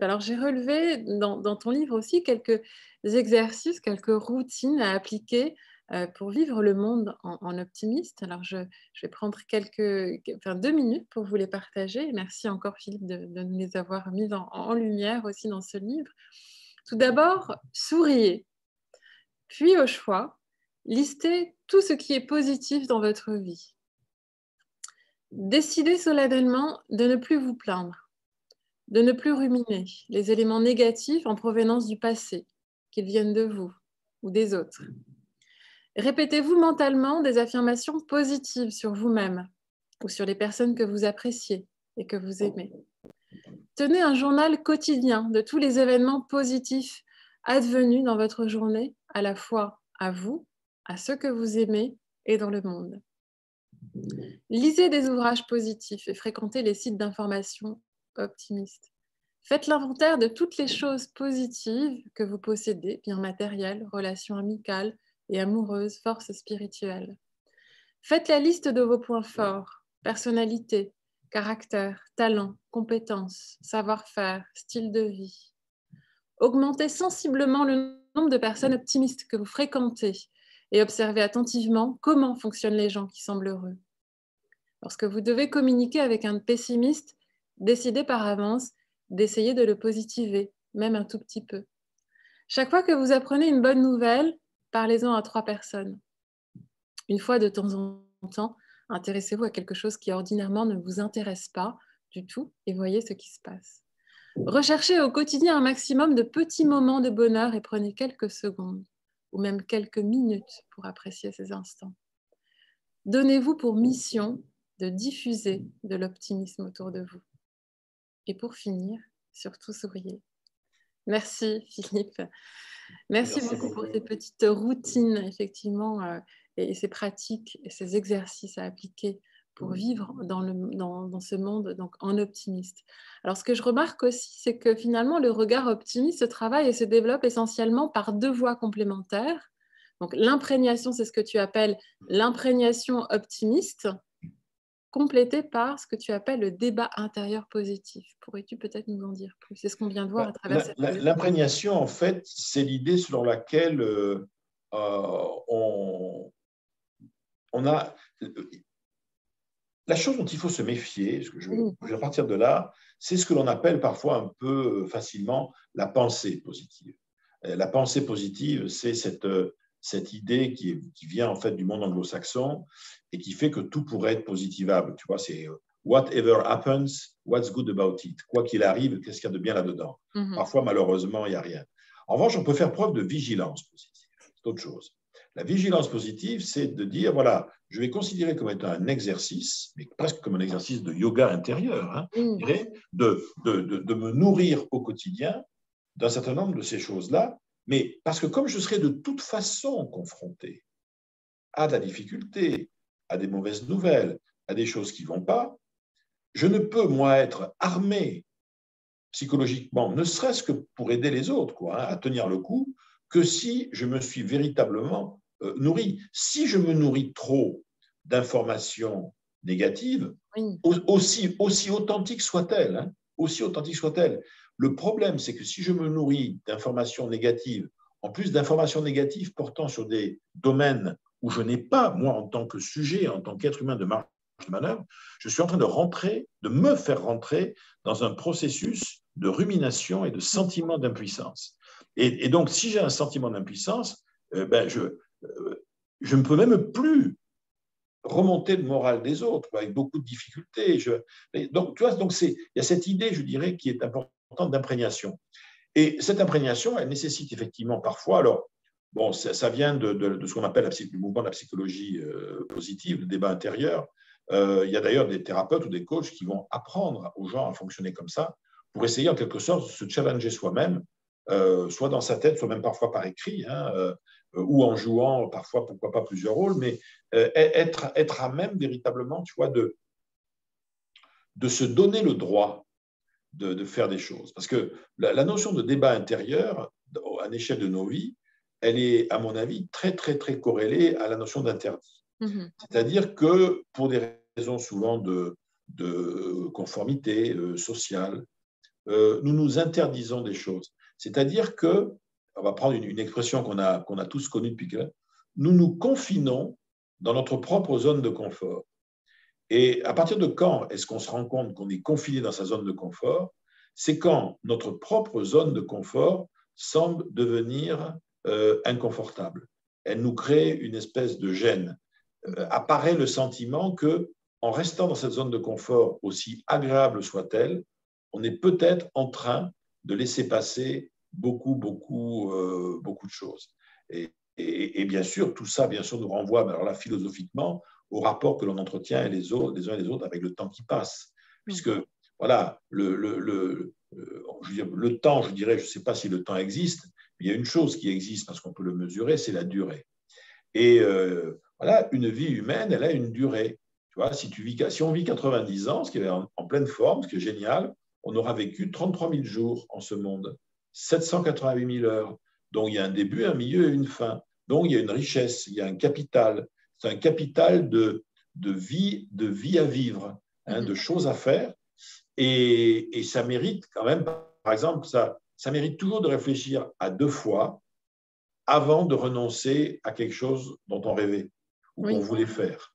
Alors, j'ai relevé dans, ton livre aussi quelques exercices, quelques routines à appliquer euh, pour vivre le monde en, optimiste. Alors, je, vais prendre quelques, enfin, deux minutes pour vous les partager. Merci encore, Philippe, de, nous les avoir mis en, lumière aussi dans ce livre. Tout d'abord, souriez. Puis, au choix, listez tout ce qui est positif dans votre vie. Décidez solennellement de ne plus vous plaindre, de ne plus ruminer les éléments négatifs en provenance du passé, qu'ils viennent de vous ou des autres. Répétez-vous mentalement des affirmations positives sur vous-même ou sur les personnes que vous appréciez et que vous aimez. Tenez un journal quotidien de tous les événements positifs advenus dans votre journée, à la fois à vous, à ceux que vous aimez et dans le monde. Lisez des ouvrages positifs et fréquentez les sites d'information optimistes. Faites l'inventaire de toutes les choses positives que vous possédez, bien matérielles, relations amicales, et amoureuse force spirituelle. Faites la liste de vos points forts, personnalité, caractère, talent, compétences, savoir-faire, style de vie. Augmentez sensiblement le nombre de personnes optimistes que vous fréquentez et observez attentivement comment fonctionnent les gens qui semblent heureux. Lorsque vous devez communiquer avec un pessimiste, décidez par avance d'essayer de le positiver, même un tout petit peu. Chaque fois que vous apprenez une bonne nouvelle, parlez-en à trois personnes. Une fois de temps en temps, intéressez-vous à quelque chose qui ordinairement ne vous intéresse pas du tout et voyez ce qui se passe. Recherchez au quotidien un maximum de petits moments de bonheur et prenez quelques secondes ou même quelques minutes pour apprécier ces instants. Donnez-vous pour mission de diffuser de l'optimisme autour de vous. Et pour finir, surtout souriez. Merci Philippe. Merci, beaucoup, pour ces petites routines, effectivement, euh, et, ces pratiques et ces exercices à appliquer pour vivre dans, le, dans, ce monde donc en optimiste. Alors, ce que je remarque aussi, c'est que finalement, le regard optimiste se travaille et se développe essentiellement par deux voies complémentaires. Donc, l'imprégnation, c'est ce que tu appelles l'imprégnation optimiste, complété par ce que tu appelles le débat intérieur positif. Pourrais-tu peut-être nous en dire plus? C'est ce qu'on vient de voir à bah, travers cette L'imprégnation, en fait, c'est l'idée selon laquelle euh, euh, on, on, a... La chose dont il faut se méfier, ce que je, je vais partir de là, c'est ce que l'on appelle parfois un peu facilement la pensée positive. Euh, la pensée positive, c'est cette cette idée qui, vient en fait du monde anglo-saxon et qui fait que tout pourrait être positivable. Tu vois, c'est euh, whatever happens, what's good about it? Quoi qu'il arrive, qu'est-ce qu'il y a de bien là-dedans? Mhm. Parfois, malheureusement, il n'y a rien. En revanche, on peut faire preuve de vigilance positive. C'est autre chose. La vigilance positive, c'est de dire, voilà, je vais considérer comme étant un exercice, mais presque comme un exercice de yoga intérieur, hein, mhm. de, de, de me nourrir au quotidien d'un certain nombre de ces choses-là mais parce que comme je serai de toute façon confronté à de la difficulté, à des mauvaises nouvelles, à des choses qui ne vont pas, je ne peux, moi, être armé psychologiquement, ne serait-ce que pour aider les autres quoi, hein, à tenir le coup, que si je me suis véritablement euh, nourri. Si je me nourris trop d'informations négatives, aussi, aussi authentiques soient-elles, hein, aussi authentiques soient-elles, le problème, c'est que si je me nourris d'informations négatives, en plus d'informations négatives portant sur des domaines où je n'ai pas, moi, en tant que sujet, en tant qu'être humain de marge de manœuvre, je suis en train de rentrer, de me faire rentrer dans un processus de rumination et de sentiment d'impuissance. Et, donc, si j'ai un sentiment d'impuissance, euh, ben je, euh, je ne peux même plus remonter le moral des autres avec beaucoup de difficultés. Donc, tu vois, il y a cette idée, je dirais, qui est importante d'imprégnation. Et cette imprégnation, elle nécessite effectivement parfois, alors, bon, ça, vient de, ce qu'on appelle le mouvement de la psychologie euh, positive, le débat intérieur. Euh, il y a d'ailleurs des thérapeutes ou des coachs qui vont apprendre aux gens à fonctionner comme ça pour essayer en quelque sorte de se challenger soi-même, euh, soit dans sa tête, soit même parfois par écrit, hein, ou en jouant parfois, pourquoi pas, plusieurs rôles, mais être, être à même véritablement, tu vois, de, de se donner le droit de, faire des choses. Parce que la, notion de débat intérieur, à l'échelle de nos vies, elle est, à mon avis, très, très, très corrélée à la notion d'interdit. Mm-hmm. C'est-à-dire que pour des raisons souvent de, de conformité euh, sociale, euh, nous nous interdisons des choses. C'est-à-dire que, on va prendre une, expression qu'on a, qu'on a tous connue depuis que nous nous confinons dans notre propre zone de confort. Et à partir de quand est-ce qu'on se rend compte qu'on est confiné dans sa zone de confort? C'est quand notre propre zone de confort semble devenir euh, inconfortable. Elle nous crée une espèce de gêne. Euh, apparaît le sentiment que, en restant dans cette zone de confort, aussi agréable soit-elle, on est peut-être en train de laisser passer beaucoup, beaucoup, euh, beaucoup de choses. Bien sûr, tout ça, bien sûr, nous renvoie, alors là, philosophiquement, au rapport que l'on entretient les, autres, les uns et les autres avec le temps qui passe. Puisque, voilà, le, le, le, le temps, je dirais, je ne sais pas si le temps existe, mais il y a une chose qui existe parce qu'on peut le mesurer, c'est la durée. Et euh, voilà, une vie humaine, elle a une durée. Tu vois, si, tu vis, si on vit 90 ans, ce qui est en, pleine forme, ce qui est génial, on aura vécu 33 000 jours en ce monde, 788 000 heures. Donc il y a un début, un milieu et une fin. Donc il y a une richesse, il y a un capital. C'est un capital de, de, vie, de vie à vivre, hein, de choses à faire. Et, et, ça mérite quand même, par exemple, ça, ça mérite toujours de réfléchir à deux fois avant de renoncer à quelque chose dont on rêvait ou qu'on voulait faire.